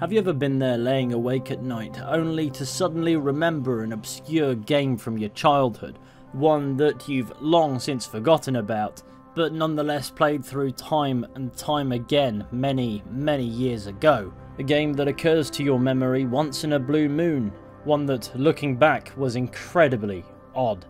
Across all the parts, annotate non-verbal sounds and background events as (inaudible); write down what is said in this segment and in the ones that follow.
Have you ever been there laying awake at night, only to suddenly remember an obscure game from your childhood, one that you've long since forgotten about, but nonetheless played through time and time again many, many years ago? A game that occurs to your memory once in a blue moon, one that, looking back, was incredibly odd.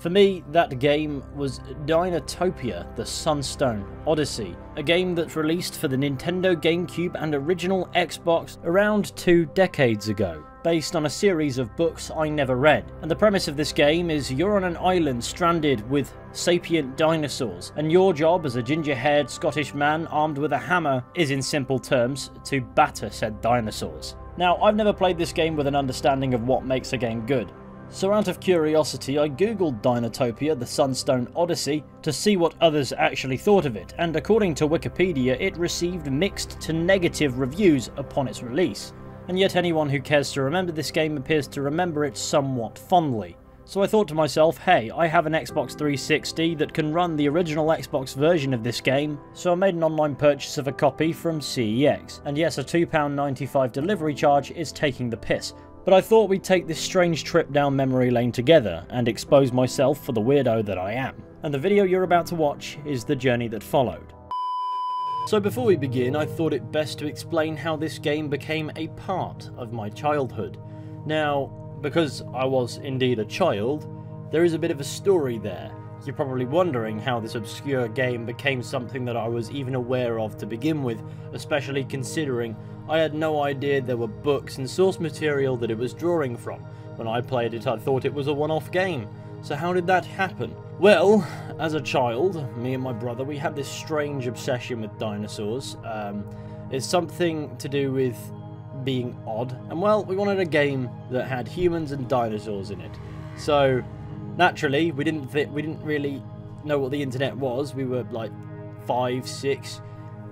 For me, that game was Dinotopia The Sunstone Odyssey, a game that's released for the Nintendo GameCube and original Xbox around two decades ago, based on a series of books I never read. And the premise of this game is you're on an island stranded with sapient dinosaurs, and your job as a ginger haired Scottish man armed with a hammer is, in simple terms, to batter said dinosaurs. Now, I've never played this game with an understanding of what makes a game good, so out of curiosity I googled Dinotopia the Sunstone Odyssey to see what others actually thought of it, and according to Wikipedia it received mixed to negative reviews upon its release. And yet anyone who cares to remember this game appears to remember it somewhat fondly. So I thought to myself, hey, I have an Xbox 360 that can run the original Xbox version of this game, so I made an online purchase of a copy from CEX. And yes, a £2.95 delivery charge is taking the piss, but I thought we'd take this strange trip down memory lane together and expose myself for the weirdo that I am. And the video you're about to watch is the journey that followed. So before we begin, I thought it best to explain how this game became a part of my childhood. Now, because I was indeed a child, there is a bit of a story there. You're probably wondering how this obscure game became something that I was even aware of to begin with, especially considering I had no idea there were books and source material that it was drawing from. When I played it, I thought it was a one-off game. So how did that happen? Well, as a child, me and my brother, we had this strange obsession with dinosaurs. Um, it's something to do with being odd. And well, we wanted a game that had humans and dinosaurs in it. So, naturally, we didn't we didn't really know what the internet was. We were like five, six.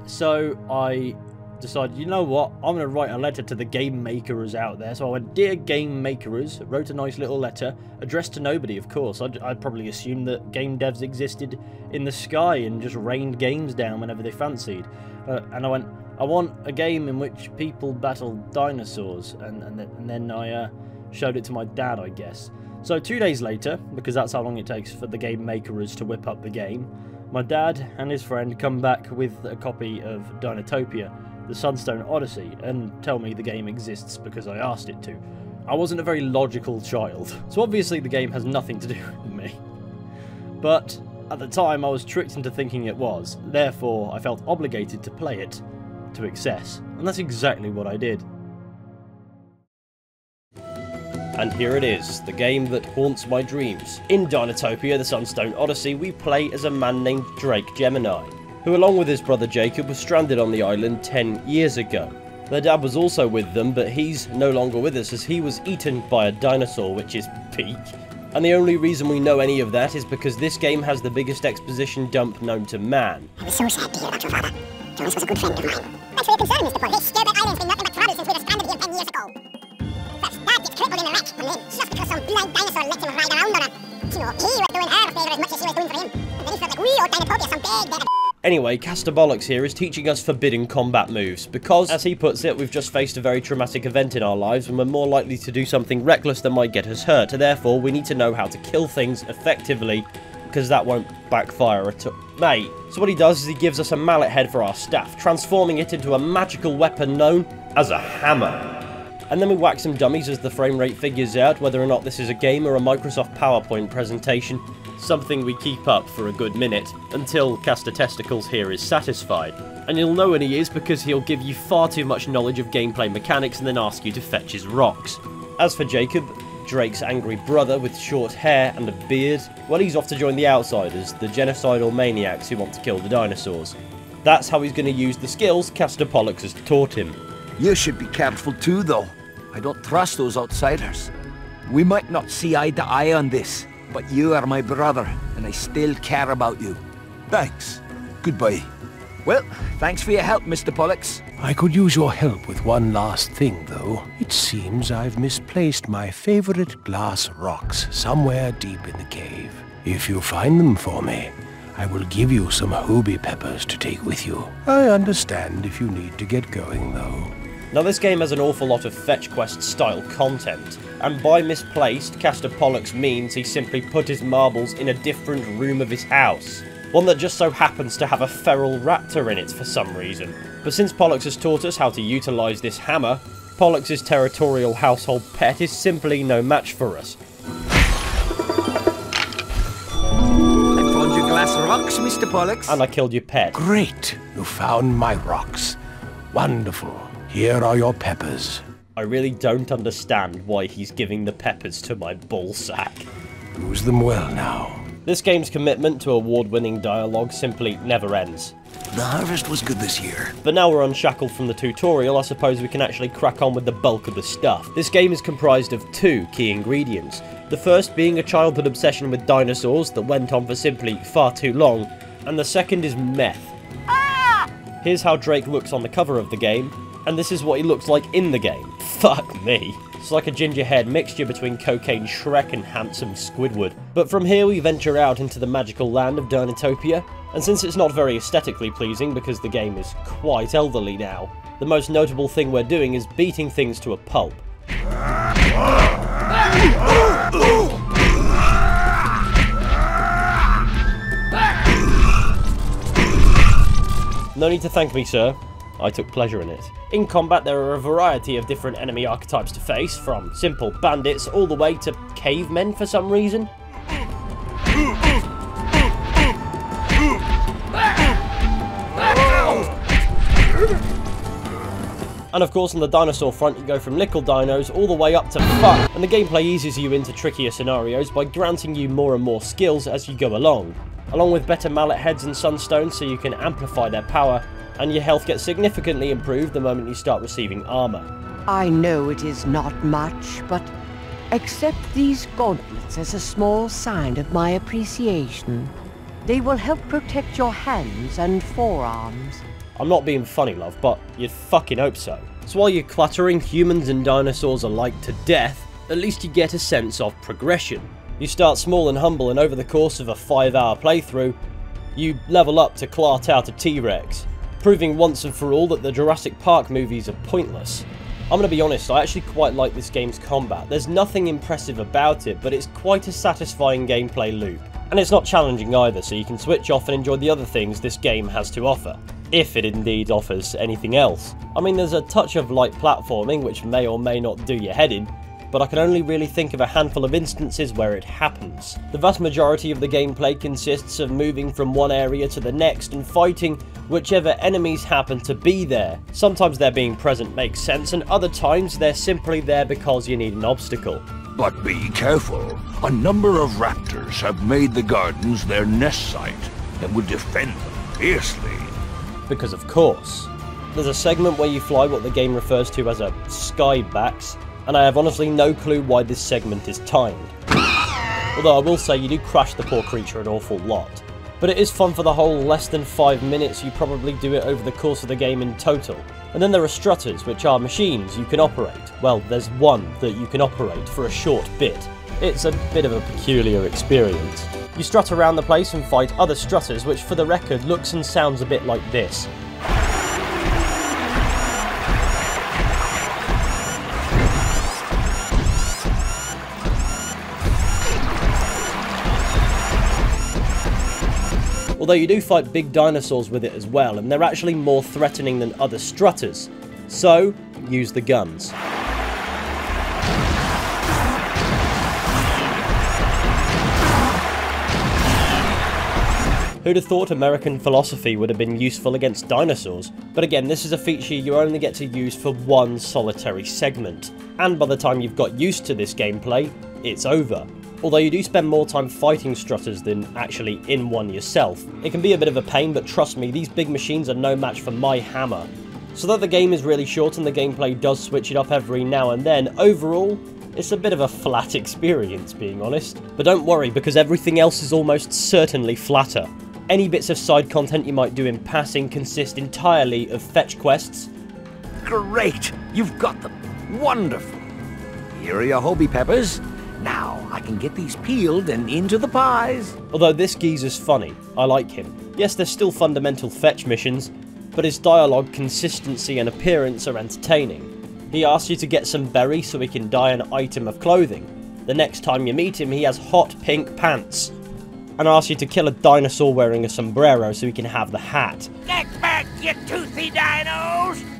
So I decided, you know what, I'm going to write a letter to the game makers out there. So I went, Dear game makers, wrote a nice little letter, addressed to nobody, of course. I'd, I'd probably assume that game devs existed in the sky and just rained games down whenever they fancied. Uh, and I went, I want a game in which people battle dinosaurs. And, and, then, and then I uh, showed it to my dad, I guess. So two days later, because that's how long it takes for the game makers to whip up the game, my dad and his friend come back with a copy of Dinotopia the Sunstone Odyssey and tell me the game exists because I asked it to. I wasn't a very logical child, so obviously the game has nothing to do (laughs) with me. But at the time I was tricked into thinking it was, therefore I felt obligated to play it to excess, and that's exactly what I did. And here it is, the game that haunts my dreams. In Dinotopia, the Sunstone Odyssey, we play as a man named Drake Gemini, who along with his brother Jacob was stranded on the island 10 years ago. Their dad was also with them, but he's no longer with us as he was eaten by a dinosaur, which is peak. And the only reason we know any of that is because this game has the biggest exposition dump known to man. I was so sad to hear about your father. Jonas was a good friend of mine. Thanks for your concern, Mr. Paul. This stupid island's been nothing but trouble since we were stranded here ten years ago. Crippled in a wreck, and then, just because some blind dinosaur lets him ride around on her. You know, he was doing her a favour as much as she was doing for him. And then he felt like Dinotopia some big Anyway, Castabollocks here is teaching us forbidden combat moves, because, as he puts it, we've just faced a very traumatic event in our lives and we're more likely to do something reckless that might get us hurt, therefore we need to know how to kill things effectively, because that won't backfire at all. Mate, so what he does is he gives us a mallet head for our staff, transforming it into a magical weapon known as a hammer. And then we whack some dummies as the frame rate figures out whether or not this is a game or a Microsoft PowerPoint presentation, something we keep up for a good minute, until Caster Testicles here is satisfied. And you'll know when he is because he'll give you far too much knowledge of gameplay mechanics and then ask you to fetch his rocks. As for Jacob, Drake's angry brother with short hair and a beard, well he's off to join the Outsiders, the genocidal maniacs who want to kill the dinosaurs. That's how he's going to use the skills Castor Pollux has taught him. You should be careful too though. I don't trust those outsiders. We might not see eye to eye on this, but you are my brother, and I still care about you. Thanks. Goodbye. Well, thanks for your help, Mr. Pollux. I could use your help with one last thing, though. It seems I've misplaced my favorite glass rocks somewhere deep in the cave. If you find them for me, I will give you some Hobie peppers to take with you. I understand if you need to get going, though. Now this game has an awful lot of fetch quest style content, and by misplaced, Castor Pollux means he simply put his marbles in a different room of his house. One that just so happens to have a feral raptor in it for some reason. But since Pollux has taught us how to utilise this hammer, Pollux's territorial household pet is simply no match for us. I found your glass rocks, Mr. Pollux. And I killed your pet. Great! You found my rocks. Wonderful. Here are your peppers. I really don't understand why he's giving the peppers to my ballsack. Use them well now. This game's commitment to award-winning dialogue simply never ends. The harvest was good this year. But now we're unshackled from the tutorial, I suppose we can actually crack on with the bulk of the stuff. This game is comprised of two key ingredients. The first being a childhood obsession with dinosaurs that went on for simply far too long, and the second is meth. Ah! Here's how Drake looks on the cover of the game, and this is what he looks like in the game. (laughs) Fuck me. It's like a ginger-haired mixture between Cocaine Shrek and handsome Squidward. But from here we venture out into the magical land of Dinotopia, and since it's not very aesthetically pleasing because the game is quite elderly now, the most notable thing we're doing is beating things to a pulp. No need to thank me, sir. I took pleasure in it. In combat, there are a variety of different enemy archetypes to face, from simple bandits all the way to cavemen for some reason. And of course on the dinosaur front you go from little dinos all the way up to fuck, and the gameplay eases you into trickier scenarios by granting you more and more skills as you go along, along with better mallet heads and sunstones so you can amplify their power, and your health gets significantly improved the moment you start receiving armour. I know it is not much, but accept these gauntlets as a small sign of my appreciation. They will help protect your hands and forearms. I'm not being funny, love, but you'd fucking hope so. So while you're cluttering humans and dinosaurs alike to death, at least you get a sense of progression. You start small and humble, and over the course of a 5 hour playthrough, you level up to clart out a T-Rex, proving once and for all that the Jurassic Park movies are pointless. I'm gonna be honest, I actually quite like this game's combat. There's nothing impressive about it, but it's quite a satisfying gameplay loop. And it's not challenging either, so you can switch off and enjoy the other things this game has to offer if it indeed offers anything else. I mean, there's a touch of light platforming, which may or may not do your head in, but I can only really think of a handful of instances where it happens. The vast majority of the gameplay consists of moving from one area to the next and fighting whichever enemies happen to be there. Sometimes their being present makes sense, and other times they're simply there because you need an obstacle. But be careful. A number of raptors have made the gardens their nest site and will defend them fiercely. Because of course. There's a segment where you fly what the game refers to as a Skybax, and I have honestly no clue why this segment is timed. Although I will say you do crash the poor creature an awful lot. But it is fun for the whole less than 5 minutes you probably do it over the course of the game in total. And then there are strutters, which are machines you can operate. Well, there's one that you can operate for a short bit. It's a bit of a peculiar experience. You strut around the place and fight other strutters, which for the record looks and sounds a bit like this. Although you do fight big dinosaurs with it as well, and they're actually more threatening than other strutters. So, use the guns. Who'd have thought American philosophy would have been useful against dinosaurs? But again, this is a feature you only get to use for one solitary segment, and by the time you've got used to this gameplay, it's over. Although you do spend more time fighting strutters than actually in one yourself. It can be a bit of a pain, but trust me, these big machines are no match for my hammer. So that the game is really short and the gameplay does switch it up every now and then, overall, it's a bit of a flat (laughs) experience, being honest. But don't worry, because everything else is almost certainly flatter. Any bits of side content you might do in passing consist entirely of fetch quests. Great! You've got them. Wonderful. Here are your Hobie peppers. Now I can get these peeled and into the pies. Although this geezer's funny, I like him. Yes, there's still fundamental fetch missions, but his dialogue, consistency, and appearance are entertaining. He asks you to get some berry so he can dye an item of clothing. The next time you meet him, he has hot pink pants. And asks you to kill a dinosaur wearing a sombrero so he can have the hat. Get back, you toothy dinos!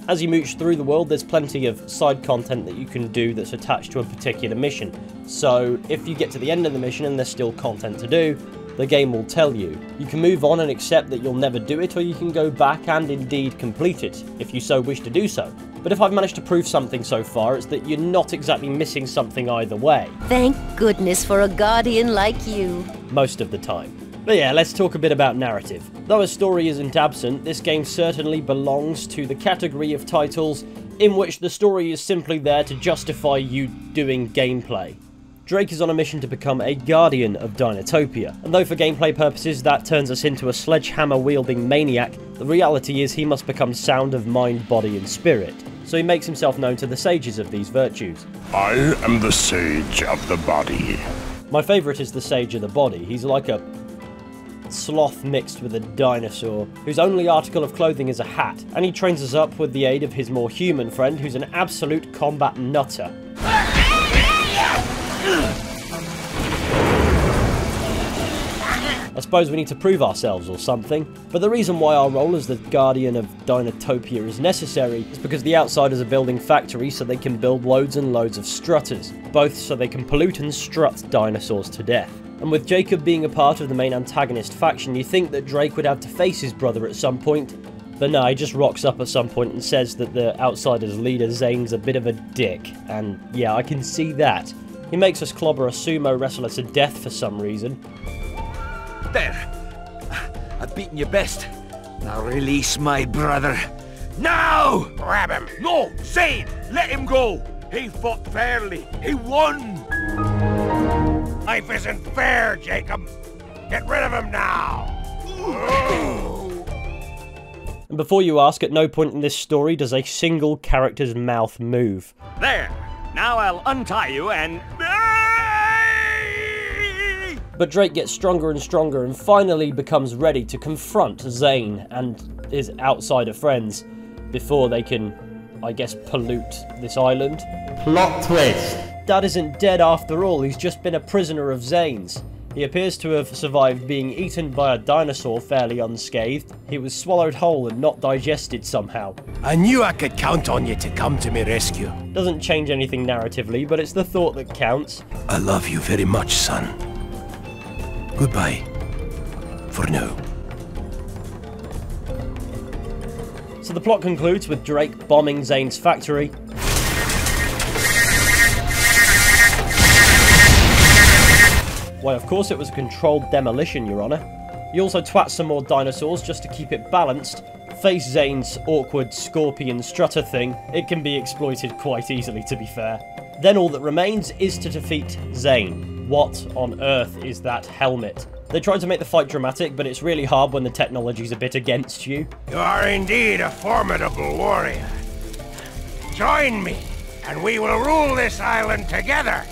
As you mooch through the world, there's plenty of side content that you can do that's attached to a particular mission. So, if you get to the end of the mission and there's still content to do, the game will tell you. You can move on and accept that you'll never do it, or you can go back and indeed complete it, if you so wish to do so. But if I've managed to prove something so far, it's that you're not exactly missing something either way, Thank goodness for a guardian like you. most of the time. But yeah, let's talk a bit about narrative. Though a story isn't absent, this game certainly belongs to the category of titles in which the story is simply there to justify you doing gameplay. Drake is on a mission to become a guardian of Dinotopia, and though for gameplay purposes that turns us into a sledgehammer wielding maniac, the reality is he must become sound of mind, body, and spirit. So he makes himself known to the sages of these virtues. I am the sage of the body. My favourite is the Sage of the Body. He's like a sloth mixed with a dinosaur, whose only article of clothing is a hat, and he trains us up with the aid of his more human friend, who's an absolute combat nutter. I suppose we need to prove ourselves or something, but the reason why our role as the Guardian of Dinotopia is necessary is because the outsiders are building factories so they can build loads and loads of strutters, both so they can pollute and strut dinosaurs to death. And with Jacob being a part of the main antagonist faction, you think that Drake would have to face his brother at some point, but no, he just rocks up at some point and says that the outsiders' leader Zane's a bit of a dick, and yeah, I can see that. He makes us clobber a sumo wrestler to death for some reason, There. I've beaten you best. Now release my brother. Now! Grab him! No! Zane! Let him go! He fought fairly! He won! Life isn't fair, Jacob! Get rid of him now! And before you ask, at no point in this story does a single character's mouth move. There! Now I'll untie you and. But Drake gets stronger and stronger and finally becomes ready to confront Zane and his outsider friends before they can, I guess, pollute this island. Plot twist. Dad isn't dead after all, he's just been a prisoner of Zane's. He appears to have survived being eaten by a dinosaur fairly unscathed. He was swallowed whole and not digested somehow. I knew I could count on you to come to my rescue. Doesn't change anything narratively, but it's the thought that counts. I love you very much, son. Goodbye. For now. So the plot concludes with Drake bombing Zane's factory. Why, of course it was a controlled demolition, Your Honour. You also twat some more dinosaurs just to keep it balanced. Face Zane's awkward scorpion strutter thing. It can be exploited quite easily, to be fair. Then all that remains is to defeat Zane. What on earth is that helmet? They tried to make the fight dramatic, but it's really hard when the technology's a bit against you. You are indeed a formidable warrior. Join me, and we will rule this island together.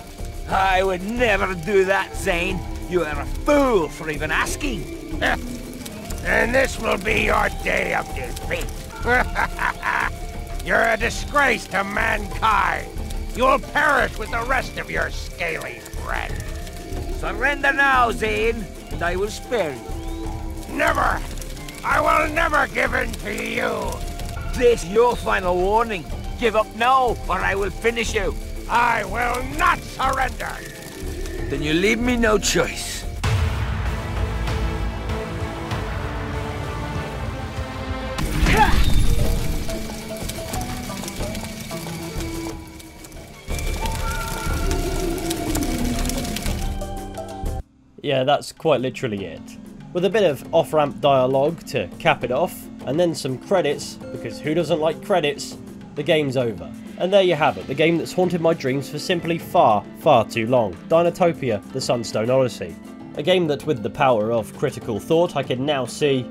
I would never do that, Zane. You are a fool for even asking. (laughs) and this will be your day of defeat. (laughs) You're a disgrace to mankind. You'll perish with the rest of your scaly friends. Surrender now, Zane, and I will spare you. Never! I will never give in to you! This your final warning. Give up now, or I will finish you. I will not surrender! Then you leave me no choice. Yeah, that's quite literally it. With a bit of off-ramp dialogue to cap it off, and then some credits, because who doesn't like credits, the game's over. And there you have it, the game that's haunted my dreams for simply far, far too long. Dinotopia, The Sunstone Odyssey. A game that with the power of critical thought I can now see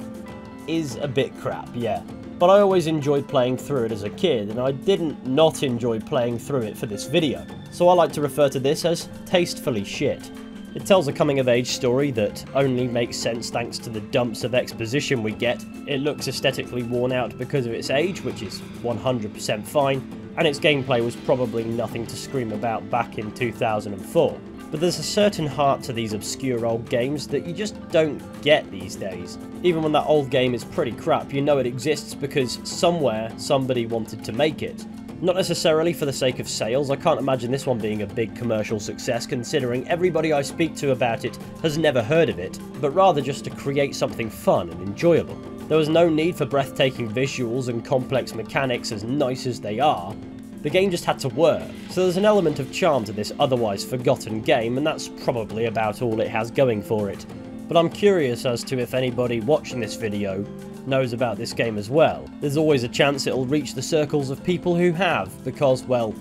is a bit crap, yeah. But I always enjoyed playing through it as a kid, and I didn't not enjoy playing through it for this video. So I like to refer to this as tastefully shit. It tells a coming of age story that only makes sense thanks to the dumps of exposition we get. It looks aesthetically worn out because of its age, which is 100% fine, and its gameplay was probably nothing to scream about back in 2004. But there's a certain heart to these obscure old games that you just don't get these days. Even when that old game is pretty crap, you know it exists because somewhere somebody wanted to make it. Not necessarily for the sake of sales, I can't imagine this one being a big commercial success considering everybody I speak to about it has never heard of it, but rather just to create something fun and enjoyable. There was no need for breathtaking visuals and complex mechanics as nice as they are. The game just had to work, so there's an element of charm to this otherwise forgotten game, and that's probably about all it has going for it. But I'm curious as to if anybody watching this video knows about this game as well. There's always a chance it'll reach the circles of people who have, because, well,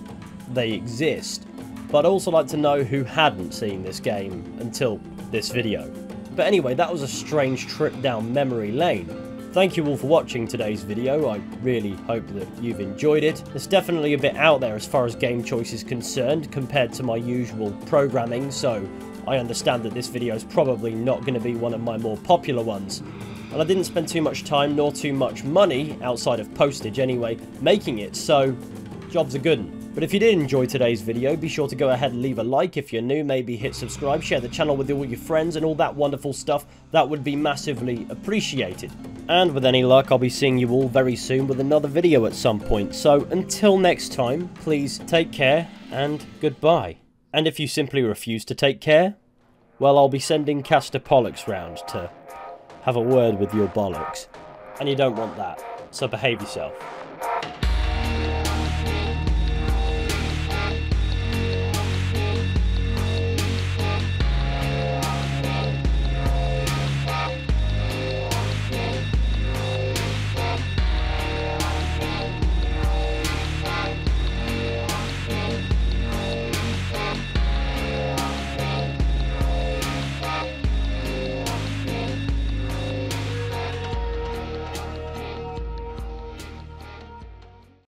they exist. But I'd also like to know who hadn't seen this game until this video. But anyway, that was a strange trip down memory lane. Thank you all for watching today's video, I really hope that you've enjoyed it. It's definitely a bit out there as far as game choice is concerned compared to my usual programming, so I understand that this video is probably not going to be one of my more popular ones and I didn't spend too much time nor too much money, outside of postage anyway, making it, so job's are good. But if you did enjoy today's video, be sure to go ahead and leave a like if you're new, maybe hit subscribe, share the channel with all your friends and all that wonderful stuff, that would be massively appreciated. And with any luck, I'll be seeing you all very soon with another video at some point, so until next time, please take care and goodbye. And if you simply refuse to take care, well, I'll be sending Castor Pollux round to have a word with your bollocks. And you don't want that, so behave yourself.